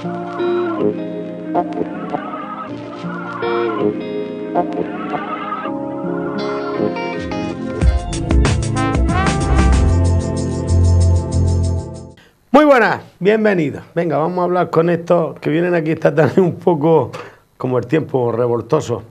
Muy buenas, bienvenidos. Venga, vamos a hablar con estos que vienen aquí esta tarde un poco como el tiempo revoltoso.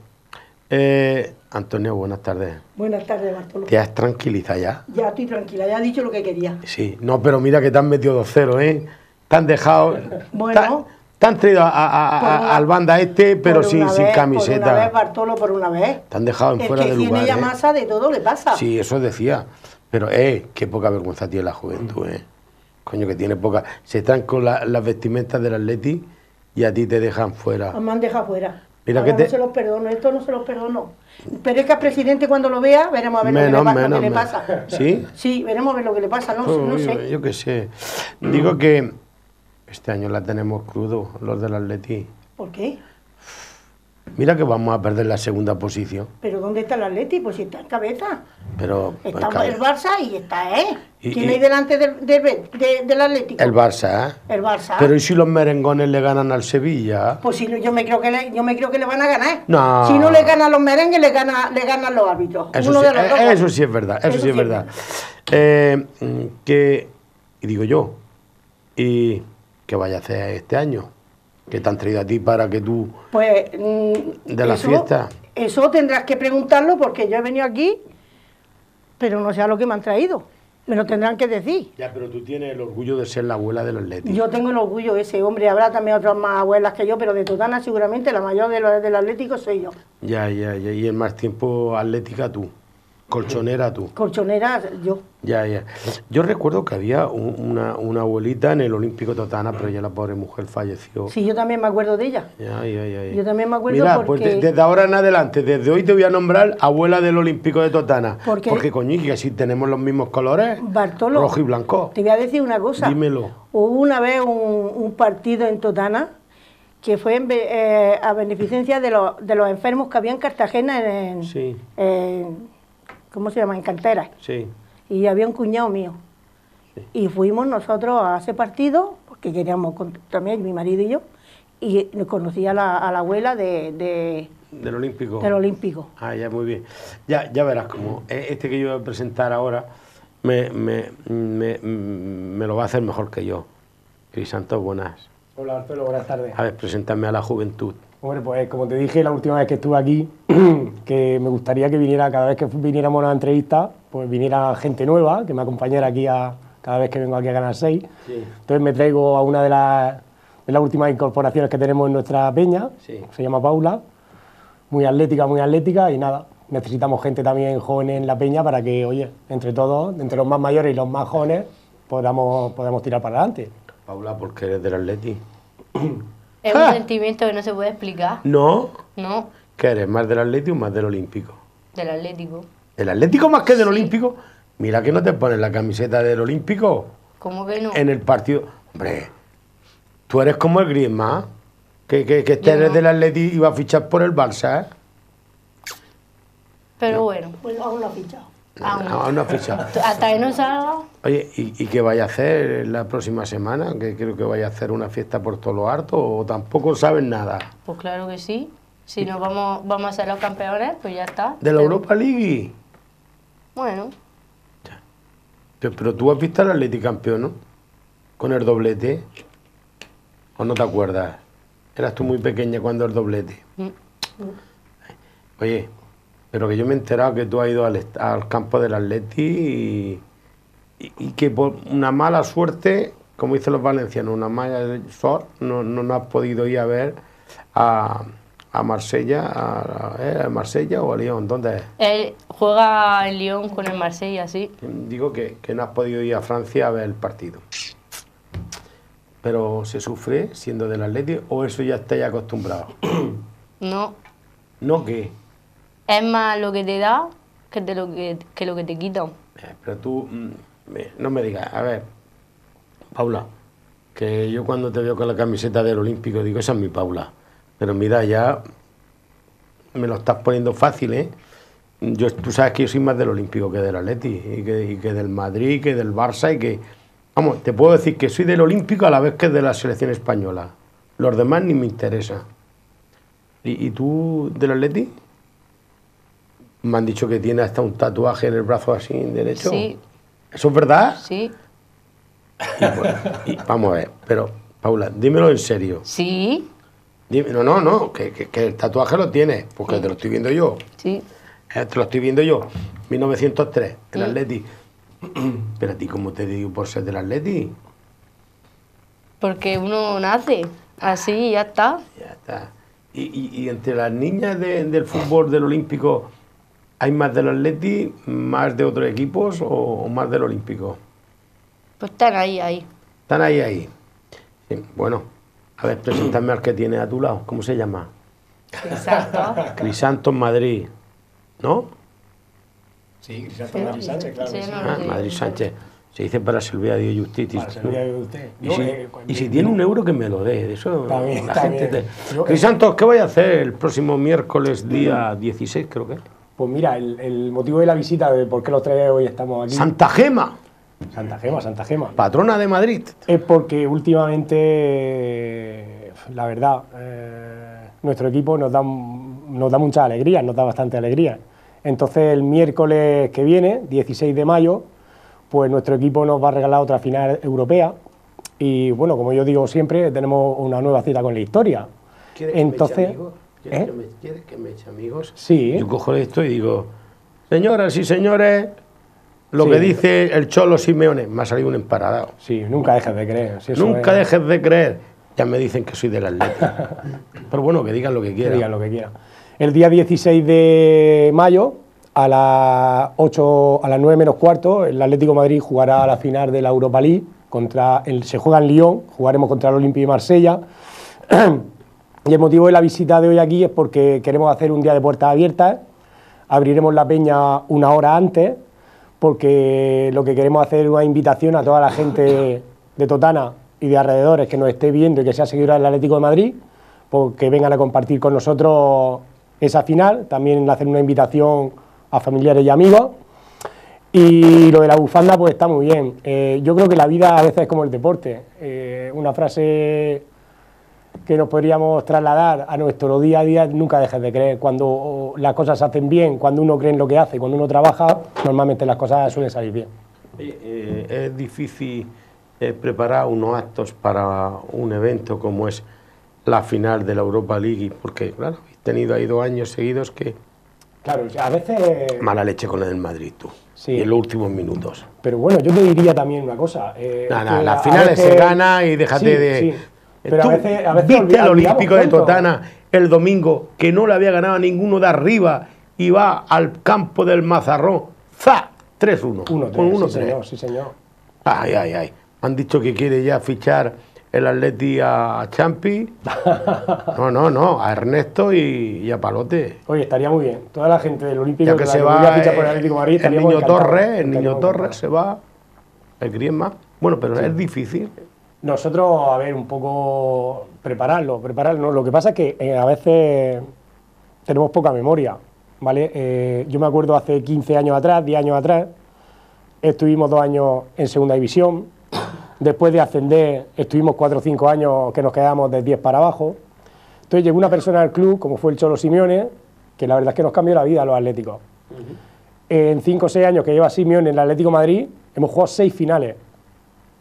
Eh, Antonio, buenas tardes. Buenas tardes, Bartolo. ¿Te has tranquilizado ya? Ya estoy tranquila, ya he dicho lo que quería. Sí, no, pero mira que te han metido dos ceros, ¿eh? Te han dejado. Bueno. Te, te han traído a- a- a- una- al banda este, pero sin, una sin vez, camiseta. Por una vez, Bartolo, por una vez. Te han dejado en fuera de tiene lugar. ya ¿eh? masa de todo le pasa. Sí, eso decía. Pero, eh, qué poca vergüenza tiene la juventud, ¿eh? Coño, que tiene poca. Se traen con la- las vestimentas del Atleti y a ti te dejan fuera. Me han dejado fuera. Mira Ahora que te- no se los perdono, esto no se los perdono. Pero es que al presidente cuando lo vea, veremos a ver Menos, lo que le, pa- lo menos, que le menos. pasa. ¿Sí? Sí, veremos a ver lo que le pasa, no, no sé. Yo qué sé. Digo que este año la tenemos crudo, los del Atleti. ¿Por qué? Mira que vamos a perder la segunda posición. ¿Pero dónde está el Atleti? Pues si está en cabeza. Pero pues, Está el Barça y está, ¿eh? Y- ¿Quién y- hay delante del, del, de- del Atlético? el Barça, ¿eh? El Barça. Pero ¿y si los merengones le ganan al Sevilla? Pues si yo me creo que le, yo me creo que le van a ganar. No. Si no le ganan los merengues, le gana, le ganan los árbitros. Eso, Uno sí, de los eh, dos. eso sí es verdad, eso, sí es verdad. Eh, que, y digo yo, ¿y qué vaya a hacer este año? ¿Qué te han traído a ti para que tú... Pues mm, De la eso- fiesta. Eso tendrás que preguntarlo porque yo he venido aquí, pero no sé a lo que me han traído. Me lo tendrán que decir. Ya, pero tú tienes el orgullo de ser la abuela de los Atleti. Yo tengo el orgullo ese, hombre, habrá también otras más abuelas que yo, pero de Totana seguramente la mayor de los del Atlético soy yo. Ya, ya, ya. Y en más tiempo atlética tú. Colchonera tú. Colchonera yo. Ya, ya. Yo recuerdo que había un- una, una abuelita en el Olímpico Totana, pero ya la pobre mujer falleció. Sí, yo también me acuerdo de ella. Ya, ya, ya, ya. Yo también me acuerdo Mira, porque... pues de- desde ahora en adelante, desde hoy te voy a nombrar abuela del Olímpico de Totana. ¿Por qué? Porque, coño, que si tenemos los mismos colores, Bartolo, rojo y blanco. te voy a decir una cosa. Dímelo. Hubo una vez un, un partido en Totana que fue en eh, a beneficencia de, los- de los enfermos que había en Cartagena en, Sí. en- ¿cómo se llama? En canteras. Sí. Y había un cuñado mío. Y fuimos nosotros a ese partido, porque queríamos con- también mi marido y yo, y conocí a la, a la abuela de, de- Del Olímpico. del Olímpico. Ah, ya, muy bien. Ya, ya verás como este que yo voy a presentar ahora me, me, me, me lo va a hacer mejor que yo. Crisanto, buenas. Hola Arturo, buenas tardes. A ver, preséntame a la juventud. Hombre, pues como te dije la última vez que estuve aquí, que me gustaría que viniera, cada vez que viniéramos a una entrevista, pues viniera gente nueva, que me acompañara aquí a, cada vez que vengo aquí a Ganar 6. Sí. Entonces me traigo a una de las, de las últimas incorporaciones que tenemos en nuestra peña, Sí. se llama Paula, muy atlética, muy atlética, y nada, necesitamos gente también joven en la peña para que, oye, entre todos, entre los más mayores y los más jóvenes, podamos, podamos tirar para adelante. Paula, porque eres del Atleti. Es un sentimiento que no se puede explicar. No. No, ¿Qué eres? ¿Más del Atleti o más del Olímpico? del Atlético. ¿El Atlético más que del Olímpico? Mira que no te pones la camiseta del Olímpico ¿Cómo que no? en el partido. Hombre, tú eres como el Griezmann, que, que, que este eres no. del Atleti y va a fichar por el Barça, ¿eh? Pero bueno, Pues aún no ha fichado. Aún no. Aún no ha fichado. hasta que no salga, Oye, ¿y, y qué vaya a hacer la próxima semana? Que creo que vaya a hacer una fiesta por todo lo harto o tampoco saben nada. pues claro que sí. Si nos vamos, vamos a ser los campeones, pues ya está. ¿De la Europa League? Bueno, Pero, pero tú has visto al Atleti campeón, ¿no? Con el doblete. ¿O no te acuerdas? Eras tú muy pequeña cuando el doblete. mm, Oye, pero que yo me he enterado que tú has ido al, campo del Atleti y, y- y que por una mala suerte, como dicen los valencianos, una mala suerte, no, no, no has podido ir a ver a, a Marsella, a, ¿eh? a Marsella o a Lyon, ¿dónde es? él juega en Lyon con el Marsella, sí. Digo que, que no has podido ir a Francia a ver el partido. Pero se sufre siendo del Atleti o eso ya estáis acostumbrado. No, No que, es más lo que te da que, de lo que, que lo que te quitan. eh, pero tú mm, me- no me digas, a ver, Paula, que yo cuando te veo con la camiseta del Olímpico digo, esa es mi Paula. Pero mira, ya me lo estás poniendo fácil, ¿eh? Yo, tú sabes que yo soy más del Olímpico que del Atleti, y que, y que del Madrid, que del Barça, y que... Vamos, te puedo decir que soy del Olímpico a la vez que de la selección española. Los demás ni me interesa. ¿Y, y tú del Atleti? Me han dicho que tiene hasta un tatuaje en el brazo así derecho. Sí, ¿Eso es verdad? sí, Y y vamos a ver, pero Paula, dímelo en serio. sí, Dime- no, no, no, que, que- que el tatuaje lo tienes, porque te lo estoy viendo yo. sí. Eh, te lo estoy viendo yo. 1903, el. Atleti. Pero a ti, ¿cómo te digo por ser del Atleti? Porque uno nace así y ya está. Ya está. Y, y- y entre las niñas de- del fútbol del Olímpico, ¿hay más del Atleti, más de otros equipos o, o más del Olímpico? Pues están ahí, ahí. Están ahí, ahí. Sí, bueno, a ver, preséntame al que tienes a tu lado. ¿Cómo se llama? Exacto. Crisantos Madrid. ¿No? Sí, Cristian Sí, Madrid Sánchez, claro. que sí, sí. Ah. Madrid Sánchez. Se dice para Silvia de Justitis. Para ¿no? servir a usted. Y si, eh, y si tiene un euro que me lo dé, de eso bien, la está gente bien. te... Yo- Crisantos, ¿qué voy a hacer el próximo miércoles día 16, creo que? es? Pues mira, el, el motivo de la visita, de por qué los tres hoy estamos aquí. Santa Gema, Santa Gema, Santa Gema. patrona de Madrid. Es porque últimamente, la verdad, eh, nuestro equipo nos da, nos da mucha alegría, nos da bastante alegría. Entonces el miércoles que viene, 16 de mayo, pues nuestro equipo nos va a regalar otra final europea. Y bueno, como yo digo siempre, tenemos una nueva cita con la historia. ¿Quieres que me eche Entonces, amigos? ¿Quieres, ¿eh? que me, quieres que me eche amigos? Sí. Yo cojo esto y digo, señoras y señores, lo Sí. que dice el Cholo Simeone, me ha salido un emparadado. Sí, nunca dejes de creer. si eso Nunca es- dejes de creer. Ya me dicen que soy del Atlético. Pero bueno, que digan lo que que quieran. digan lo que quieran. El día 16 de mayo, a las 8, a las 9 menos cuarto, el Atlético de Madrid jugará la final de la Europa League contra el, se juega en Lyon, jugaremos contra el Olympique de Marsella. y el motivo de la visita de hoy aquí es porque queremos hacer un día de puertas abiertas. Abriremos la peña una hora antes, porque lo que queremos hacer es una invitación a toda la gente de Totana y de alrededores que nos esté viendo y que sea seguidora del Atlético de Madrid, porque vengan a compartir con nosotros esa final. También hacer una invitación a familiares y amigos. Y lo de la bufanda, pues está muy bien. Eh, yo creo que la vida a veces es como el deporte. Eh, una frase que nos podríamos trasladar a nuestro día a día, nunca dejes de creer. Cuando las cosas se hacen bien, cuando uno cree en lo que hace, cuando uno trabaja, normalmente las cosas suelen salir bien. Oye, eh, es difícil eh, preparar unos actos para un evento como es la final de la Europa League, porque claro, habéis tenido ahí dos años seguidos que Claro, a veces... mala leche con el Madrid tú. Sí. Y en los últimos minutos. Pero bueno, yo te diría también una cosa. eh, No, que no, a- las a finales veces- se gana y déjate Sí, de. sí. Pero Tú a veces, a veces viste al Olímpico de. Totana el domingo que no le había ganado a ninguno de arriba y va al campo del Mazarrón. ¡Za! 3-1. Uno, Con tres, 1-3. sí, señor, sí, señor. Ay, ay, ay. Han dicho que quiere ya fichar el Atleti a Champi. No, no, no. A Ernesto y, y a Palote. Oye, estaría muy bien. Toda la gente del Olímpico Ya que se va fichar por el Atlético de Madrid, el niño. Torres, el niño Torres se va. El Griezmann. Bueno, pero es difícil. Nosotros, a ver, un poco prepararlo, prepararlo. Lo que pasa es que eh, a veces tenemos poca memoria, ¿vale? Eh, yo me acuerdo hace 15 años atrás, 10 años atrás, estuvimos dos años en segunda división. Después de ascender, estuvimos 4 o 5 años que nos quedamos de 10 para abajo. Entonces llegó una persona al club, como fue el Cholo Simeone, que la verdad es que nos cambió la vida a los atléticos. En 5 o 6 años que lleva Simeone en el Atlético de Madrid, hemos jugado 6 finales.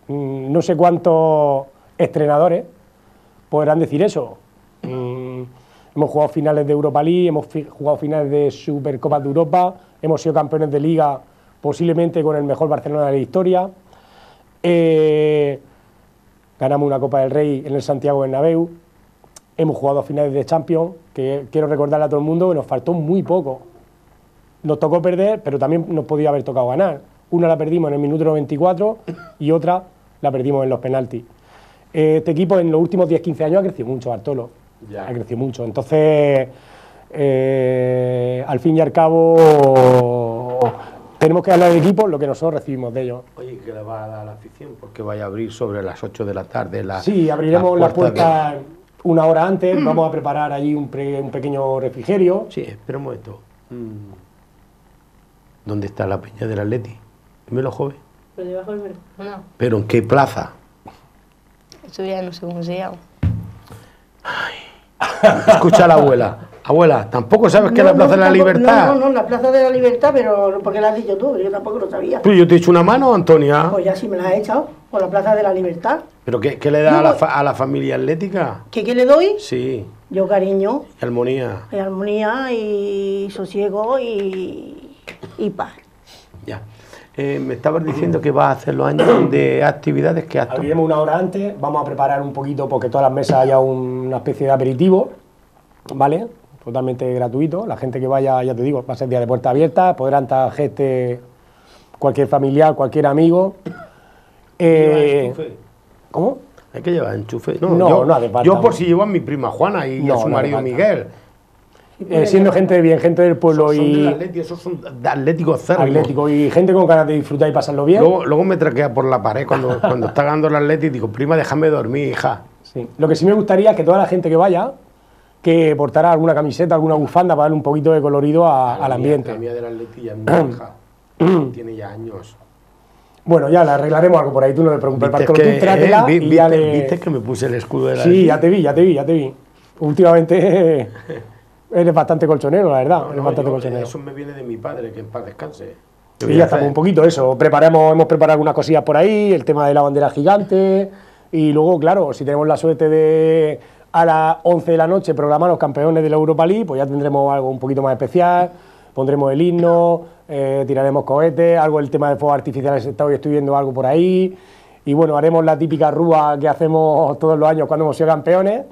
Mm, no sé cuántos entrenadores podrán decir eso. Mm, hemos jugado finales de Europa League, hemos jugado finales de Supercopas de Europa, hemos sido campeones de liga posiblemente con el mejor Barcelona de la historia. Eh, ganamos una Copa del Rey en el Santiago Bernabéu. Hemos jugado finales de Champions, que quiero recordarle a todo el mundo que nos faltó muy poco. Nos tocó perder, pero también nos podía haber tocado ganar. Una la perdimos en el minuto 94 y otra la perdimos en los penaltis. Este equipo en los últimos 10-15 años ha crecido mucho, Bartolo. Ya. Ha crecido mucho. Entonces, eh, al fin y al cabo, tenemos que darle al equipo lo que nosotros recibimos de ellos. Oye, que le va a dar a la afición porque vaya a abrir sobre las 8 de la tarde. La, Sí, abriremos las puertas puertas una hora antes, vamos a preparar allí un, pre- un pequeño refrigerio. de- Sí, espera un momento. Mm. ¿Dónde está la peña del Atleti? Dímelo, joven. Por debajo del mercado. ¿Pero en qué plaza? Eso ya no sé cómo se llama. Escucha a la abuela. Abuela, ¿tampoco sabes qué es No, la Plaza no, de la tampoco- Libertad? No, no, no, la Plaza de la Libertad, pero porque la has dicho tú, yo tampoco lo sabía. Pues yo te he hecho una mano, Antonia. Pues ya sí me la has echado, por la Plaza de la Libertad. ¿Pero qué, qué le da a la, a la familia atlética? ¿Qué, qué le doy? Sí, Yo cariño, y armonía. y armonía y sosiego y, y paz. Ya. Eh, me estabas diciendo que vas a hacer los años de actividades que actos. Abriremos una hora antes, vamos a preparar un poquito porque todas las mesas haya un- una especie de aperitivo, ¿vale? Totalmente gratuito. La gente que vaya, ya te digo, va a ser día de puerta abierta, podrán estar gente, cualquier familiar, cualquier amigo. Eh, ¿Cómo? Hay que llevar enchufe. No, No, yo, no hace falta. yo por si llevo a mi prima Juana y No, a su no marido. Miguel. Eh, siendo gente de bien, gente del pueblo son del y Atleti, esos son de Atlético Cerro. atlético y gente con ganas de disfrutar y pasarlo bien. Luego, luego me traquea por la pared cuando, cuando está ganando el Atleti y digo, prima, déjame dormir, hija. Sí. Lo que sí me gustaría es que toda la gente que vaya, que portara alguna camiseta, alguna bufanda para darle un poquito de colorido a- al La mía- ambiente. La mía del Atleti ya es muy vieja. Tiene ya años. Bueno, ya le arreglaremos algo por ahí, tú no te preocupes. ¿Viste Marco, tú que, trátela eh, vi- y ya viste- le- viste que me puse el escudo del Sí, Atleti? ya te vi, ya te vi, ya te vi. Últimamente eres bastante colchonero, la verdad. No, eres no, bastante yo- colchonero. eso me viene de mi padre, que en paz descanse. Y ya estamos un poquito eso. Preparamos, hemos preparado algunas cosillas por ahí, el tema de la bandera gigante. Y luego, claro, si tenemos la suerte de a las 11 de la noche programar los campeones de la Europa League, pues ya tendremos algo un poquito más especial. Pondremos el himno, eh, tiraremos cohetes, algo el tema de fuegos artificiales. Estoy, estoy viendo algo por ahí. Y bueno, haremos la típica rúa que hacemos todos los años cuando hemos sido campeones.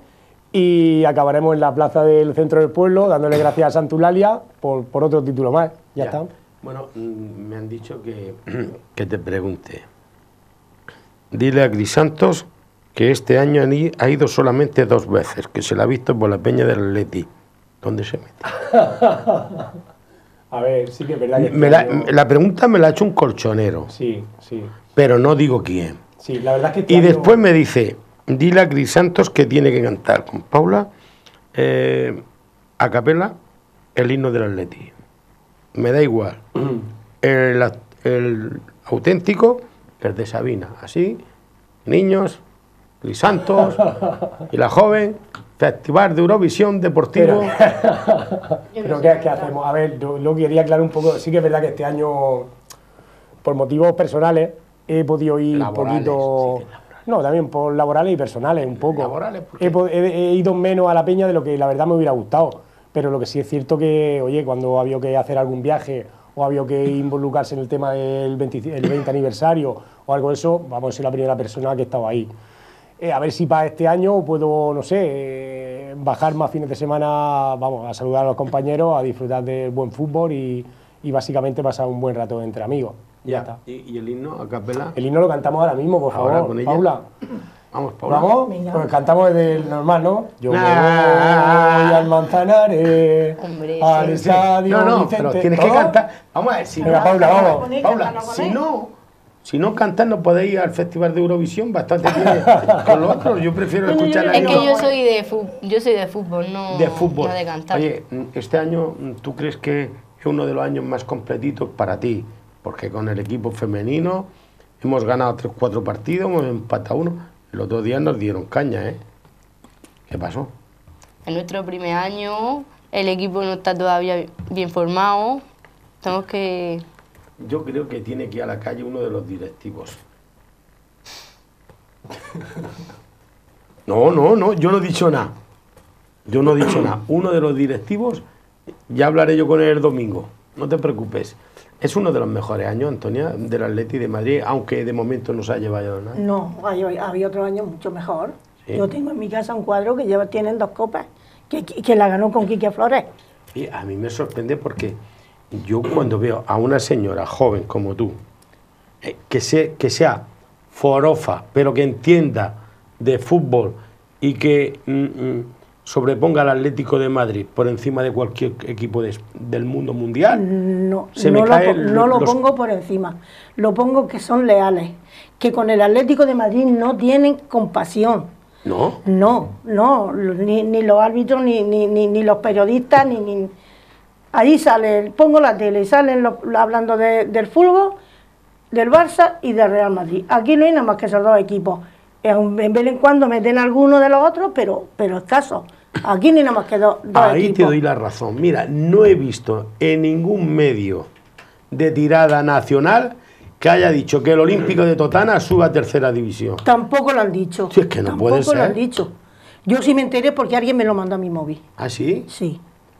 Y acabaremos en la plaza del centro del pueblo dándole gracias a Santulalia por, por otro título más. Ya, está. Bueno, mm, me han dicho que, que te pregunte. Dile a Grisantos que este año ha ido solamente dos veces, que se la ha visto por la peña del Atleti. ¿Dónde se mete? A ver, sí que es verdad que este Me la, año- la pregunta me la ha hecho un colchonero, Sí, sí, pero no digo quién. sí, la verdad es que este Y año- después me dice, dile a Grisantos que tiene que cantar con Paula eh, a capela el himno del Atleti. Me da igual. El, aut- el auténtico, el de Sabina. Así, niños, Grisantos y la joven, Festival de Eurovisión Deportivo. Pero ¿qué, qué hacemos? A ver, yo lo quería aclarar un poco. Sí que es verdad que este año, por motivos personales, he podido ir un poquito... sí. No, también por laborales y personales, un poco. Laborales, he, he- he ido menos a la peña de lo que la verdad me hubiera gustado. Pero lo que sí es cierto que, oye, cuando había que hacer algún viaje o había que involucrarse en el tema del 20, el 20 aniversario o algo de eso, vamos a ser la primera persona que estaba ahí. Eh, a ver si para este año puedo, no sé, eh, bajar más fines de semana, vamos, a saludar a los compañeros, a disfrutar del buen fútbol y, y básicamente pasar un buen rato entre amigos. Ya está. ¿Y, y el himno a capela? El himno lo cantamos ahora mismo, por Ahora favor. con ella. Paula, Vamos, Paula. ¿vamos? Venga. Pues cantamos desde el normal, ¿no? Yo me Ah. voy al Manzanares, Hombre, al sí. estadio No, no, Vicente. pero tienes que cantar. Vamos a ver, si Venga, no, Paula, vamos. Paula, Cántalo con si no, si no cantas no podéis ir al Festival de Eurovisión, bastante tiene con lo otro. Yo prefiero Bueno, yo escuchar la Es que yo soy de fútbol, yo soy de fútbol, no de fútbol. no de cantar. Oye, este año, ¿tú crees que es uno de los años más completitos para ti? Porque con el equipo femenino hemos ganado 3-4 partidos, hemos empatado uno. El otro día nos dieron caña, ¿eh? ¿Qué pasó? En nuestro primer año el equipo no está todavía bien formado. Tenemos que Yo creo que tiene que ir a la calle uno de los directivos. No, no, no, yo no he dicho nada. Yo no he dicho nada. Uno de los directivos, ya hablaré yo con él el domingo, no te preocupes. Es uno de los mejores años, Antonia, del Atleti de Madrid, aunque de momento no se ha llevado nada. No, hay- había otro año mucho mejor. Sí. Yo tengo en mi casa un cuadro que lleva, tienen dos copas, que, que- que la ganó con Quique Flores. Y a mí me sorprende porque yo cuando veo a una señora joven como tú, eh, que, se, que sea forofa, pero que entienda de fútbol y que mm, mm, sobreponga al Atlético de Madrid por encima de cualquier equipo de- del mundo mundial, No, Se no me lo, cae pongo por encima. Lo pongo que son leales, que con el Atlético de Madrid no tienen compasión. ¿no? No, no, ni, ni los árbitros, ni, ni, ni, ni los periodistas, ni, ni... Ahí sale, pongo la tele y salen los, hablando de- del fútbol, del Barça y del Real Madrid. Aquí no hay nada más que esos dos equipos. En vez en cuando meten alguno de los otros, pero, pero escaso. Aquí ni nada más que dos, dos Ahí te doy la razón. Mira, no he visto en ningún medio de tirada nacional que haya dicho que el Olímpico de Totana suba a tercera división. Tampoco lo han dicho. Si es que no Tampoco puede lo ser. han dicho. Yo sí me enteré porque alguien me lo mandó a mi móvil. ¿Ah, sí? Sí,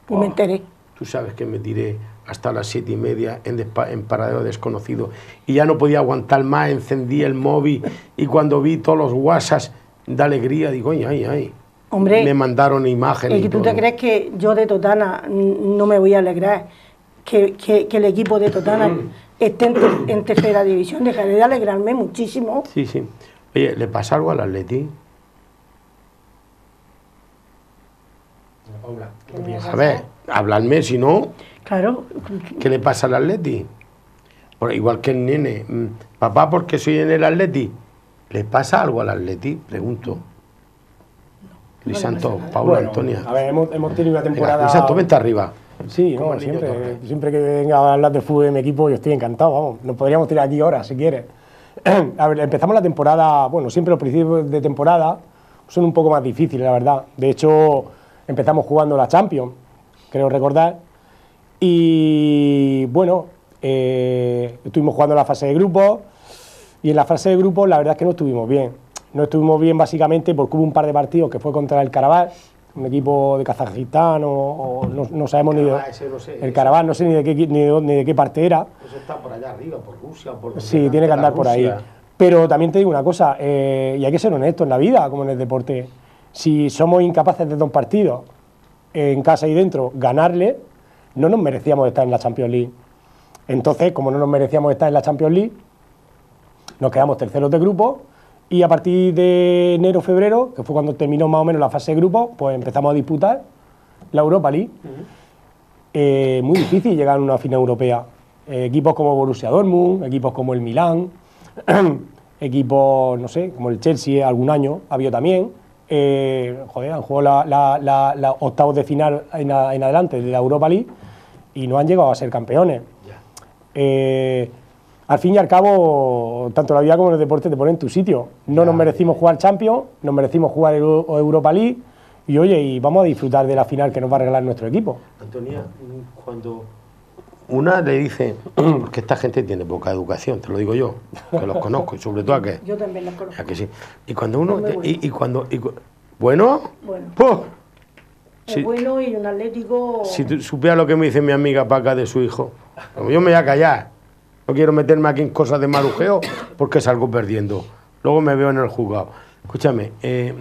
y Oh. me enteré. Tú sabes que me tiré hasta las siete y media en, despa- en paradero desconocido y ya no podía aguantar más, encendí el móvil y cuando vi todos los WhatsApps de alegría, digo, ay, ay, ay. Hombre, me mandaron imágenes. ¿Y y tú todo. te crees que yo de Totana no me voy a alegrar que, que- que el equipo de Totana esté en, ter- en tercera división? Dejaré de alegrarme muchísimo. Sí, sí. Oye, ¿le pasa algo al Atleti? A ver, hablarme, si no, Claro, ¿qué le pasa al Atleti? Por- igual que el nene. mm, Papá, ¿por qué soy en el Atleti? ¿Le pasa algo al Atleti? Pregunto. Luis Santos, Paula Bueno, Antonia. A ver, hemos, hemos tenido una temporada. Luis Santos, vente arriba. Sí, Como no, niño siempre, siempre que venga a hablar de fútbol de mi equipo, yo estoy encantado, vamos. Nos podríamos tirar aquí horas, si quieres. a ver, empezamos la temporada, bueno, siempre los principios de temporada son un poco más difíciles, la verdad. De hecho, empezamos jugando la Champions, creo recordar. Y bueno, eh, estuvimos jugando la fase de grupos. Y en la fase de grupos, la verdad es que no estuvimos bien. No estuvimos bien básicamente porque hubo un par de partidos que fue contra el Karabaj, un equipo de Kazajistán o, o no, no sabemos ni de, no sé, el Karabaj, no sé ni de qué, ni de, dónde- ni de qué parte era. Eso está por allá arriba, por Rusia, por Sí, tiene que andar por ahí. Pero también te digo una cosa, eh, y hay que ser honesto en la vida, como en el deporte. Si somos incapaces de dos partidos, en casa y dentro, ganarle, no nos merecíamos estar en la Champions League. Entonces, como no nos merecíamos estar en la Champions League, nos quedamos terceros de grupo y a partir de enero, febrero, que fue cuando terminó más o menos la fase de grupo, pues empezamos a disputar la Europa League. Eh, muy difícil llegar a una final europea. Eh, equipos como Borussia Dortmund, equipos como el Milán, equipos, no sé, como el Chelsea algún año, había también. Eh, joder, han jugado la, la- la- la octavos de final en adelante de la Europa League y no han llegado a ser campeones. Eh, al fin y al cabo, tanto la vida como el deporte te ponen en tu sitio. No nos merecimos jugar Champions, nos merecimos jugar Euro- Europa League y oye, y vamos a disfrutar de la final que nos va a regalar nuestro equipo. Antonia, cuando una le dice, porque esta gente tiene poca educación, te lo digo yo, que los conozco, y sobre todo a que, yo también las conozco. a que sí. Y cuando uno, y, y cuando, y bueno, Bueno. Pues, Es bueno y un atlético. si tú supieras lo que me dice mi amiga Paca de su hijo, como yo me voy a callar, no quiero meterme aquí en cosas de marujeo porque salgo perdiendo. Luego me veo en el juzgado. Escúchame, eh,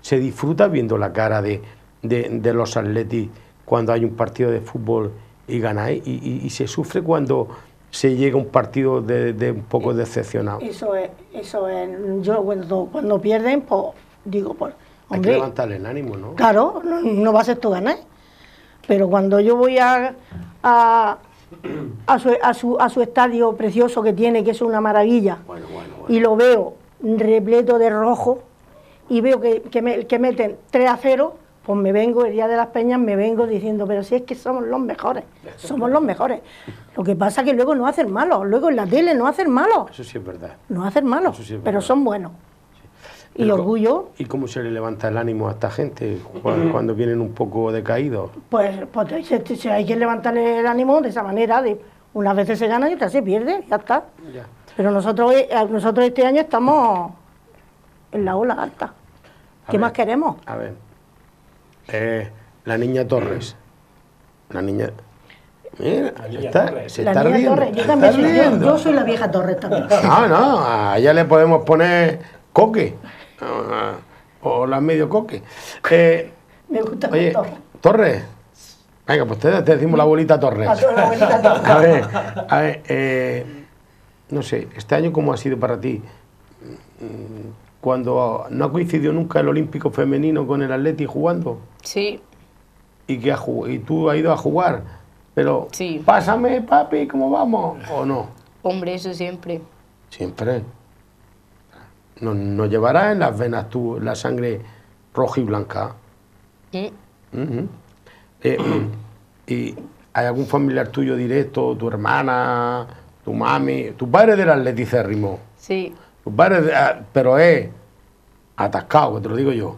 ¿se disfruta viendo la cara de, de- de los atletis cuando hay un partido de fútbol y ganáis? Y, y- y se sufre cuando se llega un partido de, de un poco decepcionado. Eso es, eso es. Yo cuando, cuando pierden, pues digo, pues, Hay que hombre, levantar el ánimo, ¿no? claro, no, no va a ser tú ganar. Pero cuando yo voy a, a, a su, a, su, a su estadio precioso que tiene, que es una maravilla, Bueno, bueno, bueno. y lo veo repleto de rojo, y veo que, que, me- que meten 3 a 0, pues me vengo, el día de las peñas, me vengo diciendo, pero si es que somos los mejores, somos los mejores. Lo que pasa es que luego no hacen malos, luego en la tele no hacen malos. Eso sí es verdad. No hacen malos, sí pero verdad. son buenos. Y Pero, orgullo, ¿Y cómo se le levanta el ánimo a esta gente cuando, cuando vienen un poco decaídos? pues, pues se- se- hay que levantarle el ánimo de esa manera, de unas veces se gana y otras se pierde, ya está. Ya. Pero nosotros, eh, nosotros este año estamos en la ola alta. A ¿Qué ver, más queremos? A ver. Eh, la niña Torres. La niña. Mira, La se niña está, Torres. se la está niña riendo. Torres, yo también soy, yo soy la vieja Torres también. No, no, a ella le podemos poner coque. O la medio coque. Eh, Me gusta oye, Torres. Torres. Venga, pues te, te decimos la abuelita Torres. A toda la abuelita Torres. A ver, a ver, eh, no sé, este año cómo ha sido para ti. Mm, Cuando no ha coincidido nunca el Olímpico femenino con el Atleti jugando Sí, y que ha y tú has ido a jugar, pero Sí. pásame, papi, ¿cómo vamos? ¿O no? hombre, eso siempre. Siempre. Nos, nos llevarás en las venas tú la sangre roja y blanca. Eh, ¿Y hay algún familiar tuyo directo, tu hermana, tu mami? Tu padre del atleticérrimo. Sí, Tu padre, de- ah, pero es atascado, que te lo digo yo.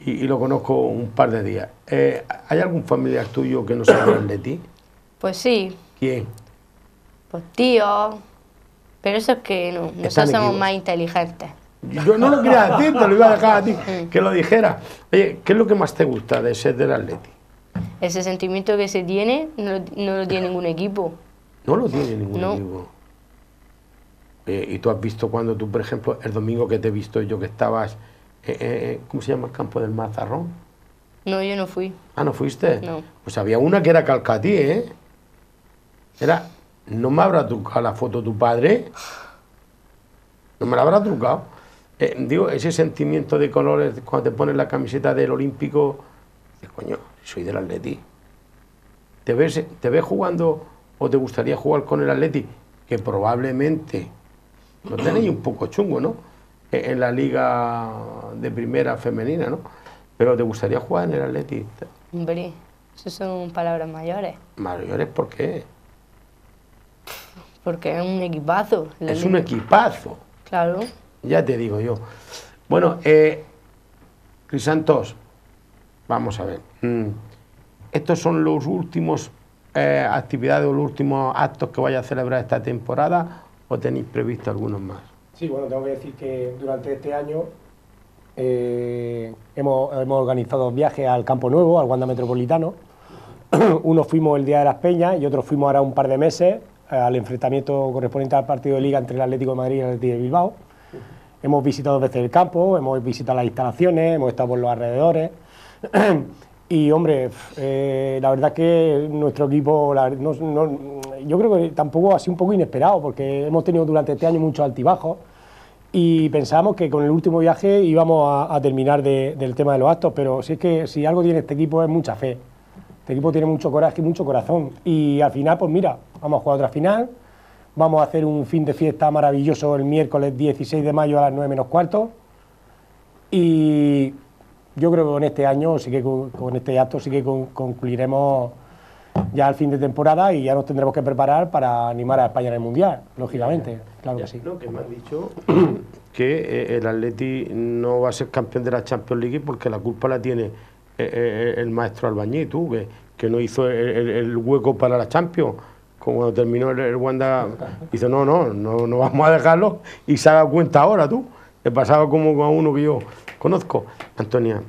y, y lo conozco un par de días. Eh, ¿Hay algún familiar tuyo que no sea Atleti? Pues sí, ¿Quién? pues tío. Pero eso es que no, nosotros somos más inteligentes. Yo no lo quería decir, te lo iba a dejar a ti que lo dijera. Oye, ¿qué es lo que más te gusta de ser del Atleti? Ese sentimiento que se tiene no, lo- no lo tiene ningún equipo. No lo tiene ningún No. equipo. Eh, y tú has visto cuando tú, por ejemplo, el domingo que te he visto yo que estabas, eh, eh, ¿cómo se llama el campo del Mazarrón? No, yo no fui. Ah, ¿no fuiste? No. Pues había una que era Calcatí, ¿eh? Era, ¿no me habrá trucado la foto tu padre? ¿No me la habrá trucado? Eh, digo, ese sentimiento de colores cuando te pones la camiseta del Olímpico, dices, coño, soy del Atleti. ¿Te ves, ¿Te ves jugando o te gustaría jugar con el Atleti? Que probablemente lo tenéis un poco chungo, ¿no? Eh, En la liga de primera femenina, ¿no? Pero te gustaría jugar en el Atleti. Hombre, eso son palabras mayores. Mayores, ¿por qué? Porque es un equipazo. Es un equipazo, Claro. ya te digo yo. Bueno, eh, Crisantos, vamos a ver. mm, ¿Estos son los últimos eh, actividades o los últimos actos que vaya a celebrar esta temporada o tenéis previsto algunos más? Sí, bueno, tengo que decir que durante este año eh, hemos, hemos organizado viajes al Campo Nuevo, al Wanda Metropolitano. Unos fuimos el Día de las Peñas y otros fuimos ahora un par de meses al enfrentamiento correspondiente al partido de liga entre el Atlético de Madrid y el Atlético de Bilbao. Hemos visitado dos veces el campo, hemos visitado las instalaciones, hemos estado por los alrededores. Y hombre, eh, la verdad que nuestro equipo, yo creo que tampoco ha sido un poco inesperado, porque hemos tenido durante este año muchos altibajos y pensábamos que con el último viaje íbamos a, terminar de- del tema de los actos, pero si es que si algo tiene este equipo es mucha fe. Este equipo tiene mucho coraje y mucho corazón. Y al final, pues mira, vamos a jugar otra final, vamos a hacer un fin de fiesta maravilloso el miércoles 16 de mayo a las 9 menos cuarto. Y yo creo que con este año, sí que con, con este acto, sí que con- concluiremos ya el fin de temporada y ya nos tendremos que preparar para animar a España en el Mundial, lógicamente, claro que sí. No, que me han dicho que eh, el Atleti no va a ser campeón de la Champions League porque la culpa la tiene eh, eh, el maestro Albañí, tú, que, que no hizo el, hueco para la Champions. Como Cuando terminó el, Wanda, dice, no, no, no, no vamos a dejarlo y se haga cuenta ahora, tú. Le pasaba como a uno que yo conozco. Antonia,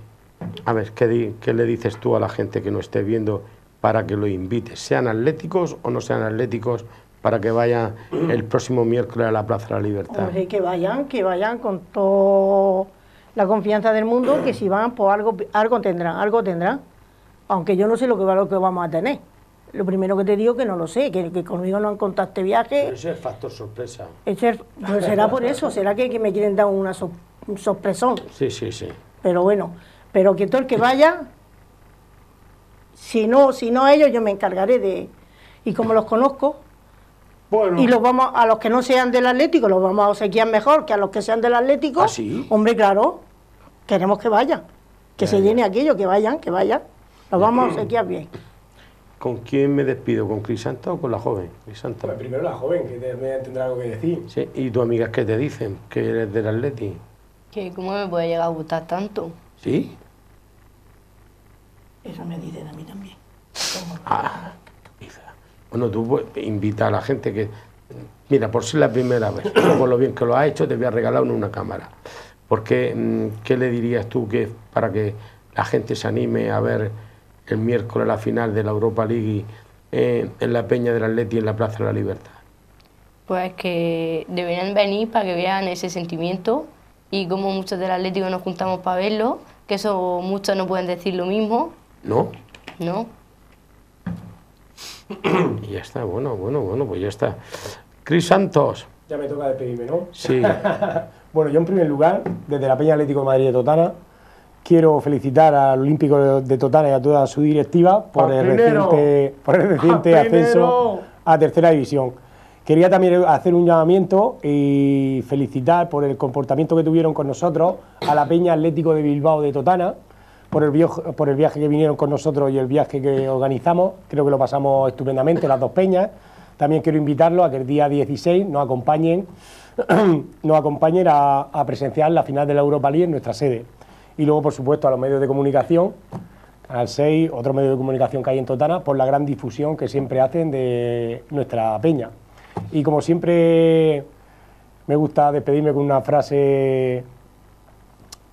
a ver, ¿qué, ¿qué le dices tú a la gente que no esté viendo para que lo invites? ¿Sean atléticos o no sean atléticos para que vayan el próximo miércoles a la Plaza de la Libertad? Que vayan, que vayan con toda la confianza del mundo, que si van, pues algo, algo tendrán, algo tendrán. Aunque yo no sé lo que, va- lo que vamos a tener. Lo primero que te digo que no lo sé, que, que conmigo no han contado este viaje. Ese es factor sorpresa. Ese- pues será por eso, será que, que me quieren dar una sor- un sorpresón. Sí, sí, sí. Pero bueno, pero que todo el que vaya, si no, si no ellos, yo me encargaré de. Y como los conozco, Bueno, y los vamos, a los que no sean del Atlético, los vamos a obsequiar mejor que a los que sean del Atlético. ¿Ah, sí? Hombre, claro, queremos que vayan, que Ya, se ya. llene aquello, que vayan, que vayan. Los vamos a obsequiar bien. ¿con quién me despido? ¿Con Crisanta o con la joven? Crisanta. Pues primero la joven, que también tendrá algo que decir. Sí, ¿Y tus amigas qué te dicen? ¿Que eres del Atleti? Que cómo me puede llegar a gustar tanto. ¿Sí? Eso me dicen a mí también. Ah, quizá. Bueno, tú pues, invita a la gente que... Mira, por ser la primera vez, por lo bien que lo has hecho, te voy a regalar una cámara. Porque, mm, ¿qué le dirías tú que para que la gente se anime a ver el miércoles la final de la Europa League eh, en la Peña del Atleti en la Plaza de la Libertad? Pues que deberían venir para que vean ese sentimiento y como muchos del Atlético nos juntamos para verlo, que eso muchos no pueden decir lo mismo, ¿No? ¿no? Y ya está, bueno, bueno, bueno, pues ya está. Cris Santos, Ya me toca despedirme, ¿no? sí, Bueno, yo en primer lugar, desde la Peña Atlético de Madrid de Totana, quiero felicitar al Olímpico de Totana y a toda su directiva por el reciente, por el reciente ascenso a tercera división. Quería también hacer un llamamiento y felicitar por el comportamiento que tuvieron con nosotros a la Peña Atlético de Bilbao de Totana, por el, por el viaje que vinieron con nosotros y el viaje que organizamos. Creo que lo pasamos estupendamente las dos peñas. También quiero invitarlos a que el día 16 nos acompañen, nos acompañen a, a presenciar la final de la Europa League en nuestra sede. Y luego, por supuesto, a los medios de comunicación, al 6, otro medio de comunicación que hay en Totana, por la gran difusión que siempre hacen de nuestra peña. Y como siempre me gusta despedirme con una frase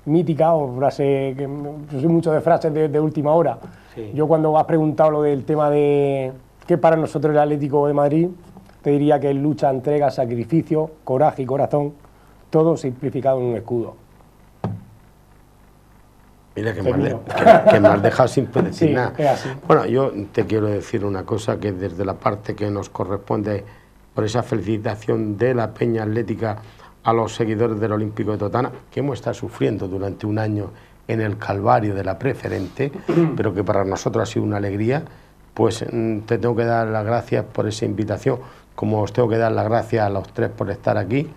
mítica o frase que yo soy mucho de frases de, de última hora. Sí. Yo cuando has preguntado lo del tema de qué para nosotros el Atlético de Madrid, te diría que es lucha, entrega, sacrificio, coraje y corazón, todo simplificado en un escudo. Mira que de- que- que has dejado sin decir Sí, nada. es así. Bueno, yo te quiero decir una cosa que desde la parte que nos corresponde por esa felicitación de la Peña Atlética a los seguidores del Olímpico de Totana, que hemos estado sufriendo durante un año en el calvario de la preferente, pero que para nosotros ha sido una alegría, pues mm, te tengo que dar las gracias por esa invitación, como os tengo que dar las gracias a los tres por estar aquí,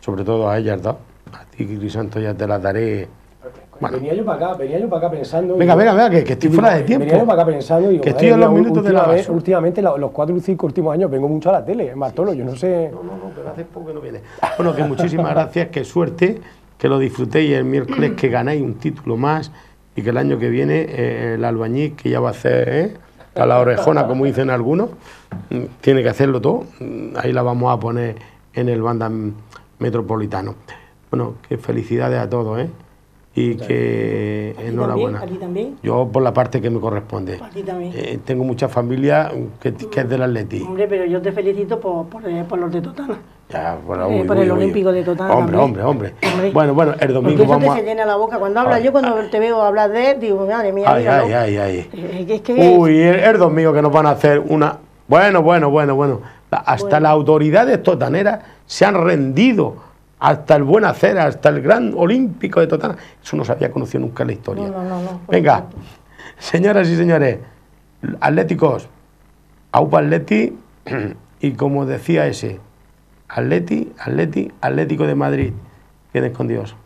sobre todo a ellas dos. A ti, Crisanto, ya te las daré. Bueno. Venía yo para acá, venía yo para acá pensando. Venga, venga, venga, que- que estoy fuera de tiempo. Venía yo para acá pensando. digo, Que estoy en los minutos de la basura. Últimamente, los cuatro o cinco últimos años, vengo mucho a la tele, Bartolo, yo no sé. No, no, no, pero hace poco que no viene. Bueno, que muchísimas gracias, que suerte, que lo disfrutéis el miércoles, que ganáis un título más y que el año que viene eh, el albañil, que ya va a hacer ¿eh? A la orejona, como dicen algunos, tiene que hacerlo todo. Ahí la vamos a poner en el banda metropolitano. Bueno, que felicidades a todos, ¿eh? Y que ti enhorabuena. también, a ti también. Yo por la parte que me corresponde. A ti también. Eh, tengo mucha familia que, que es del Atleti. Hombre, pero yo te felicito por, por, eh, por los de Totana. Ya, bueno, Eh, uy, por uy, el uy. Olímpico de Totana Hombre, hombre, hombre. Hombre. Bueno, bueno, el Porque domingo eso vamos te a... se llena la boca. Cuando hablas, Ay. yo cuando te veo hablar de él, digo, madre mía, Ay, míralo. ay, ay, ay. Eh, es que Uy, el, el domingo que nos van a hacer una... Bueno, bueno, bueno, bueno. Hasta Bueno. las autoridades totaneras se han rendido. Hasta el buen hacer, hasta el gran olímpico de Totana. Eso no se había conocido nunca en la historia. No, no, no, Venga, señoras y señores, atléticos, AUPA Atleti, y como decía ese, Atleti, Atleti, Atlético de Madrid. Queden con Dios.